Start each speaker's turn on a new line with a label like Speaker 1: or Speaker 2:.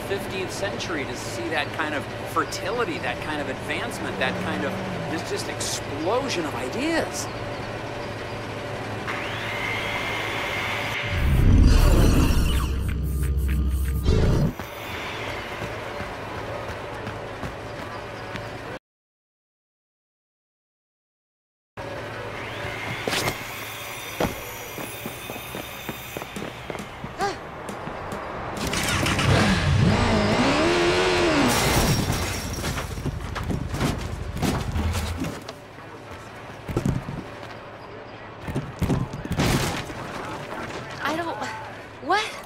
Speaker 1: 15th century to see that kind of fertility, that kind of advancement, that kind of this just explosion of ideas. I don't... What?